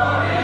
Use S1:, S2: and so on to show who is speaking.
S1: Gloria.